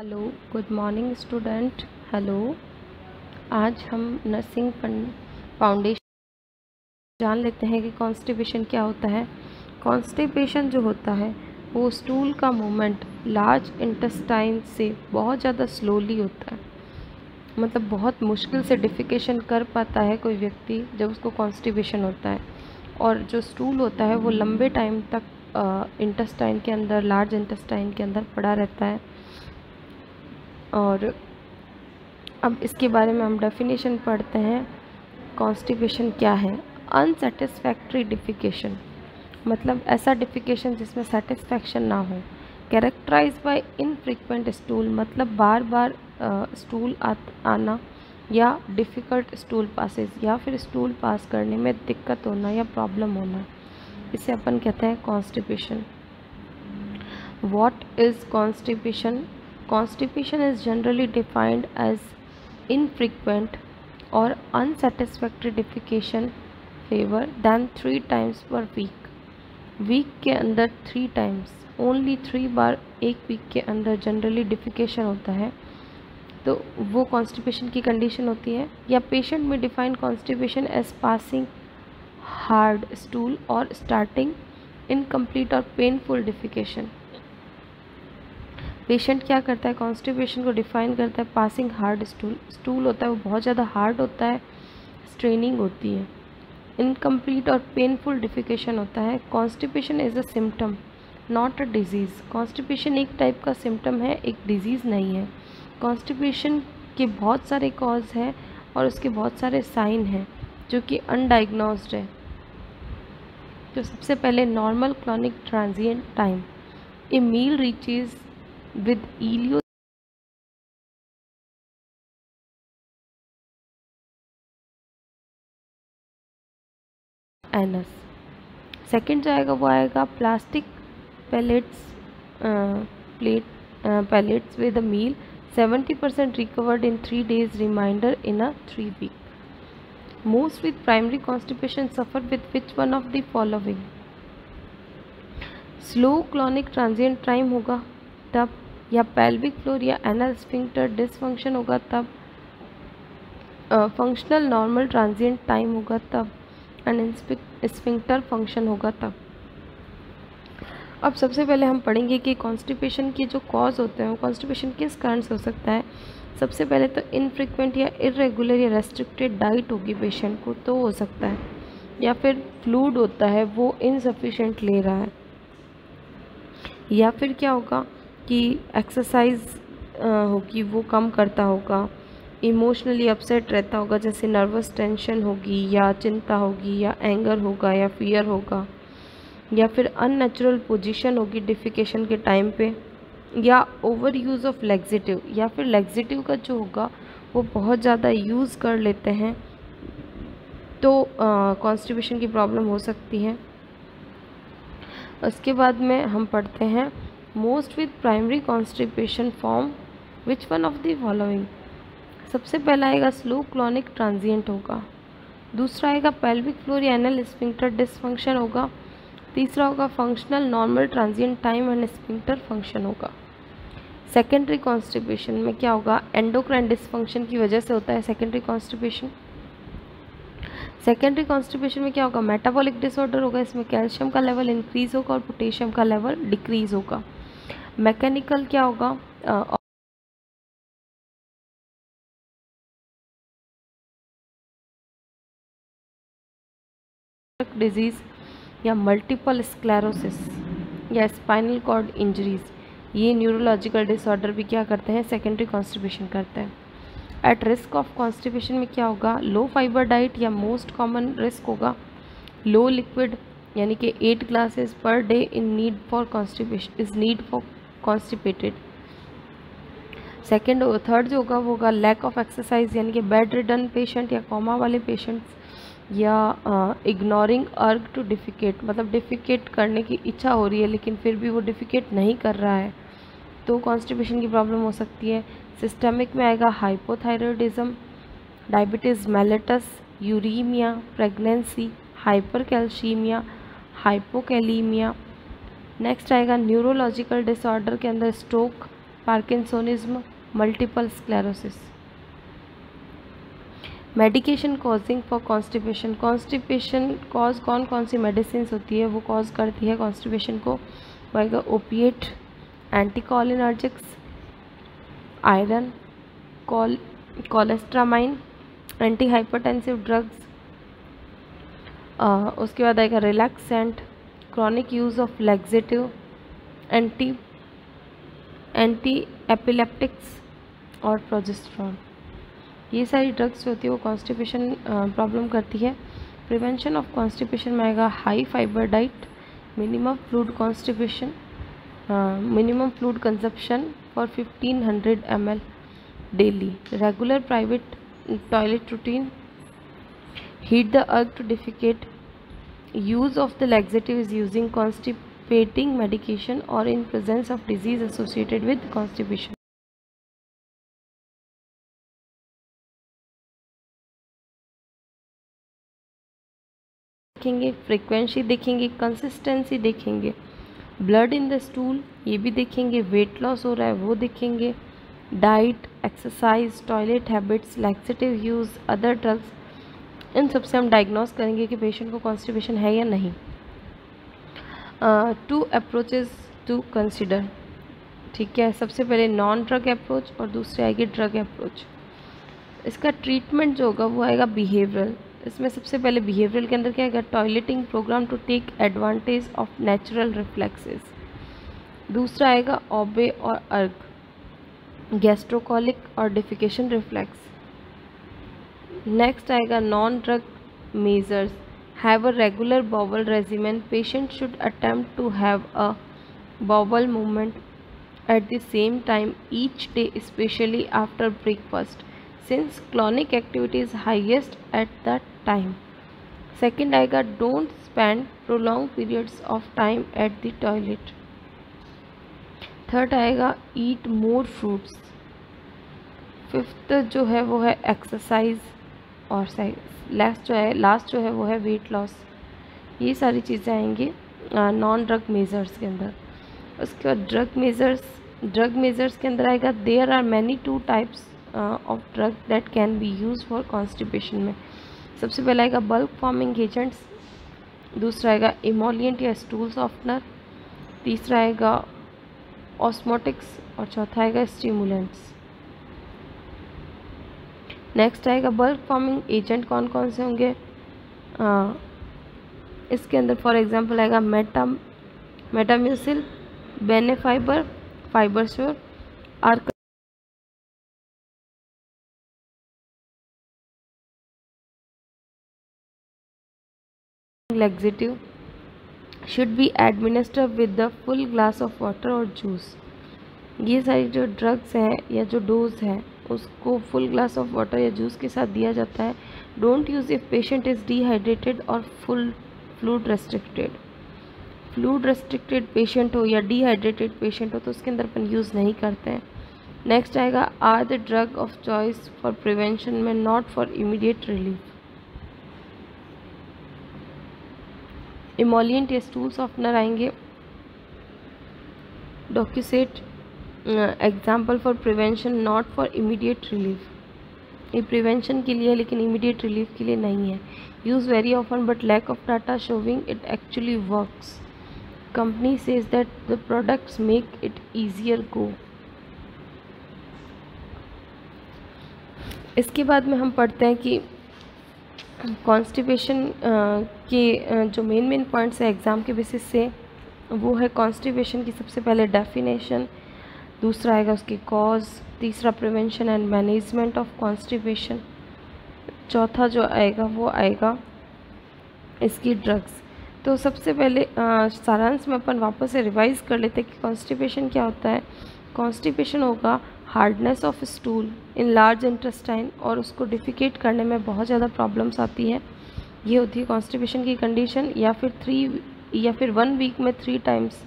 Hello, good morning student. Hello, आज हम nursing foundation जान लेते हैं कि कॉन्स्टिपेशन क्या होता है। कॉन्स्टिपेशन जो होता है, वो स्टूल का मूवमेंट लार्ज इंटेस्टाइन से बहुत ज़्यादा स्लोली होता है। मतलब बहुत मुश्किल से डिफिकेशन कर पाता है कोई व्यक्ति जब उसको कॉन्स्टिपेशन होता है। और जो स्टूल होता है, वो लंबे टाइम तक इंटेस्टाइन के अंदर, लार्ज इंटेस्टाइन के अंदर पड़ा रहता है। और अब इसके बारे में हम डेफिनेशन पढ़ते हैं कॉन्स्टिपेशन क्या है? अनसेटिस्फैक्ट्री डिफिकेशन मतलब ऐसा डिफिकेशन जिसमें सेटिस्फैक्शन ना हो। कैरेक्टराइज बाय इनफ्रीक्वेंट स्टूल मतलब बार बार स्टूल आना या डिफ़िकल्ट स्टूल पासेस या फिर स्टूल पास करने में दिक्कत होना या प्रॉब्लम होना। इसे अपन कहते हैं constipation what is constipation Constipation is generally defined as infrequent or unsatisfactory defecation favor than three times per week. Week के अंदर थ्री टाइम्स ओनली थ्री बार एक वीक के अंदर जनरली डिफिकेशन होता है। तो वो कॉन्स्टिपेशन की कंडीशन होती है। या पेशेंट में define constipation as passing hard stool और स्टार्टिंग इनकम्प्लीट और पेनफुल डिफिकेशन पेशेंट क्या करता है? कॉन्स्टिपेशन को डिफाइन करता है। पासिंग हार्ड स्टूल स्टूल होता है, वो बहुत ज़्यादा हार्ड होता है, स्ट्रेनिंग होती है। इनकम्प्लीट और पेनफुल डिफिकेशन होता है। Constipation is a symptom, not a disease. Constipation एक टाइप का सिम्टम है, एक डिज़ीज़ नहीं है। कॉन्स्टिपेशन के बहुत सारे कॉज हैं और उसके बहुत सारे साइन हैं, जो कि अनडाइग्नोस्ड है। तो सबसे पहले normal colonic transient time. A meal reaches with Elio anus second जो आएगा वो आएगा plastic pallets plate pallets with a meal 70 percent recovered in 3 days remainder in a 3 week most with primary constipation suffer with which one of the following slow clonic transient time होगा तब या pelvic floor या anal sphincter dysfunction होगा तब functional normal transient time होगा तब and sphincter function होगा तब। अब सबसे पहले हम पढ़ेंगे कि कॉन्स्टिपेशन के जो कॉज होते हैं कॉन्स्टिपेशन किस कारण से हो सकता है? सबसे पहले तो इनफ्रिक्वेंट या इरेगुलर या रेस्ट्रिक्टेड डाइट होगी पेशेंट को तो हो सकता है। या फिर फ्लूड होता है, वो इनसफिशेंट ले रहा है। या फिर क्या होगा? कि एक्सरसाइज होगी, वो कम करता होगा। इमोशनली अपसेट रहता होगा, जैसे नर्वस टेंशन होगी, या चिंता होगी, या एंगर होगा, या फियर होगा, या फिर अननेचुरल पोजीशन होगी डिफिकेशन के टाइम पे, या ओवर यूज़ ऑफ़ लेग्जिटिव या फिर लेग्जिटिव का जो होगा, वो बहुत ज़्यादा यूज़ कर लेते हैं तो कॉन्स्टिपेशन की प्रॉब्लम हो सकती है। उसके बाद में हम पढ़ते हैं most with primary constipation form which one of the following सबसे पहला आएगा स्लो क्लॉनिक ट्रांजिएंट होगा। दूसरा आएगा पेल्विक फ्लोर या एनल स्पिंक्टर डिसफंक्शन होगा। तीसरा होगा functional normal transient time and sphincter function होगा। सेकेंडरी कॉन्स्टिपेशन में क्या होगा? एंडोक्राइन डिसफंक्शन की वजह से होता है सेकेंडरी कॉन्स्टिपेशन सेकेंडरी कॉन्स्टिपेशन में क्या होगा? मेटाबॉलिक डिसऑर्डर होगा, इसमें कैल्शियम का लेवल इंक्रीज होगा और पोटेशियम का लेवल डिक्रीज होगा। मैकेनिकल क्या होगा? आ, डिज़ीज़ या मल्टीपल स्क्लेरोसिस या स्पाइनल कॉर्ड इंजरीज ये न्यूरोलॉजिकल डिसऑर्डर भी क्या करते हैं? सेकेंडरी कॉन्स्टिपेशन करते हैं। एट रिस्क ऑफ़ कॉन्स्टिपेशन में क्या होगा? लो फाइबर डाइट या मोस्ट कॉमन रिस्क होगा। लो लिक्विड यानी कि eight glasses per day in need for constipation is need for constipated second third जो होगा, वो होगा लैक ऑफ़ एक्सरसाइज यानी कि बेड रिडन पेशेंट या कॉमा वाले पेशेंट्स या इग्नोरिंग अर्ग टू डिफिकेट मतलब डिफिकेट करने की इच्छा हो रही है, लेकिन फिर भी वो डिफिकेट नहीं कर रहा है। तो कॉन्स्टिपेशन की प्रॉब्लम हो सकती है। सिस्टमिक में आएगा hypothyroidism diabetes mellitus uraemia pregnancy hypercalcaemia hypokalaemia next आएगा न्यूरोलॉजिकल डिसऑर्डर के अंदर stroke parkinsonism multiple sclerosis medication causing for constipation constipation cause कौन कौन सी मेडिसिन होती है? वो कॉज करती है कॉन्स्टिपेशन को। वाइगा opiate anticholinergics iron call cholestyramine anti hypertensive drugs उसके बाद आएगा relaxant chronic use of laxative anti anti epileptics और प्रोजेस्ट्रॉन ये सारी ड्रग्स जो होती है वो कॉन्स्टिपेशन प्रॉब्लम करती है। प्रिवेंशन ऑफ़ कॉन्स्टिपेशन में आएगा high fibre diet minimum fluid constipation minimum fluid consumption for 1500 ml daily regular private toilet routine heat the urge to defecate use of the laxative is using constipating medication or in presence of disease associated with constipation देखेंगे frequency देखेंगे consistency देखेंगे blood in the stool ये भी देखेंगे weight loss हो रहा है वो देखेंगे diet exercise toilet habits laxative use other drugs इन सबसे हम डायग्नोस करेंगे कि पेशेंट को कॉन्स्टिपेशन है या नहीं। टू अप्रोचेज टू कंसिडर ठीक है? सबसे पहले नॉन ड्रग अप्रोच और दूसरी आएगी ड्रग अप्रोच इसका ट्रीटमेंट जो होगा वो आएगा बिहेवियरल इसमें सबसे पहले बिहेवियरल के अंदर क्या आएगा? Toileting program to take advantage of natural reflexes दूसरा आएगा ओबे और अर्ग गैस्ट्रोकॉलिक और डिफिकेशन रिफ्लेक्स नेक्स्ट आएगा non drug measures have a regular bowel regiment patient should attempt to have a bowel movement at the same time each day specially after breakfast since clonic activity is highest at that time. Second आएगा don't spend prolonged periods of time at the toilet. Third आएगा eat मोर fruits fifth जो है वो है exercise और last जो है last जो है वो है वेट लॉस ये सारी चीज़ें आएँगी नॉन ड्रग मेजर्स के अंदर. उसके बाद ड्रग मेजर्स ड्रग मेजर्स के अंदर आएगा there are many two types of drug that can be use for constipation में. सबसे पहला आएगा बल्क फॉर्मिंग एजेंट्स दूसरा आएगा इमोलियंट या स्टूल सॉफ्टनर तीसरा आएगा ऑस्मोटिक्स और चौथा आएगा स्टिमुलेंट्स नेक्स्ट आएगा बल्क फॉर्मिंग एजेंट कौन कौन से होंगे? इसके अंदर फॉर एग्जांपल आएगा meta Metamucil Benefiber fibre sure आर्क laxative should be administered with the full glass of water और जूस ये सारी जो ड्रग्स हैं या जो डोज है उसको फुल ग्लास ऑफ़ वाटर या जूस के साथ दिया जाता है। Don't use if patient is dehydrated और full fluid restricted fluid restricted patient हो या डिहाइड्रेटेड पेशेंट हो तो उसके अंदर अपन यूज़ नहीं करते हैं। नेक्स्ट आएगा are the drug of choice for prevention में not for immediate relief emollient या स्टूल सॉफ्टनर आएँगे। Docusate example for prevention not for immediate relief ये प्रिवेंशन के लिए है, लेकिन इमीडिएट रिलीफ के लिए नहीं है. Use very often but lack of data showing it actually works company says that the products make it easier go इसके बाद में हम पढ़ते हैं कि कॉन्स्टिपेशन के जो मेन मेन पॉइंट्स है एग्ज़ाम के बेसिस से, वो है कॉन्स्टिपेशन की सबसे पहले डेफिनेशन दूसरा आएगा उसकी कॉज तीसरा prevention and management of constipation चौथा जो आएगा, वो आएगा इसकी ड्रग्स तो सबसे पहले सारांश में अपन वापस से रिवाइज़ कर लेते हैं कि कॉन्स्टिपेशन क्या होता है। कॉन्स्टिपेशन होगा hardness of stool in large intestine और उसको डिफिकेट करने में बहुत ज़्यादा प्रॉब्लम्स आती है। ये होती है कॉन्स्टिपेशन की कंडीशन या फिर थ्री या फिर वन वीक में थ्री टाइम्स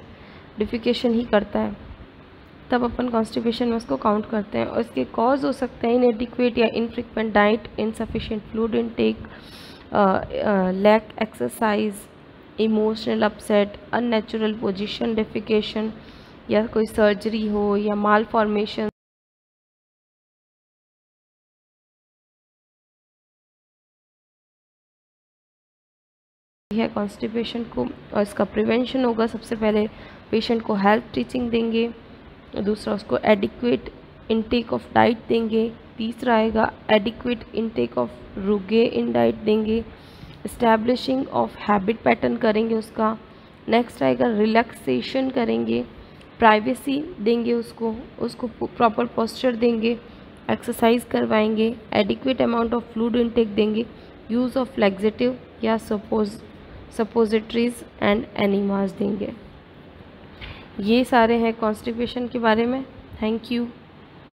डिफिकेशन ही करता है। तब अपन कॉन्स्टिपेशन में उसको काउंट करते हैं और इसके कॉज हो सकते हैं इनएडिक्वेट या infrequent diet insufficient fluid intake lack exercise emotional upset unnatural position defecation या कोई सर्जरी हो या माल फॉर्मेशन है कॉन्स्टिपेशन को और इसका प्रिवेंशन होगा। सबसे पहले पेशेंट को हेल्थ टीचिंग देंगे। दूसरा उसको एडिक्वेट इनटेक ऑफ़ डाइट देंगे। तीसरा आएगा adequate intake of roughage in diet देंगे। इस्टेब्लिशिंग ऑफ़ हैबिट पैटर्न करेंगे उसका। नेक्स्ट आएगा रिलैक्सेशन करेंगे। प्राइवेसी देंगे उसको। उसको प्रॉपर पोस्चर देंगे। एक्सरसाइज करवाएँगे। Adequate amount of fluid intake देंगे। यूज़ ऑफ़ फ्लेक्सिटिव या सपोज़ सपोजिट्रीज एंड एनिमास देंगे। ये सारे हैं कॉन्स्टिपेशन के बारे में. Thank you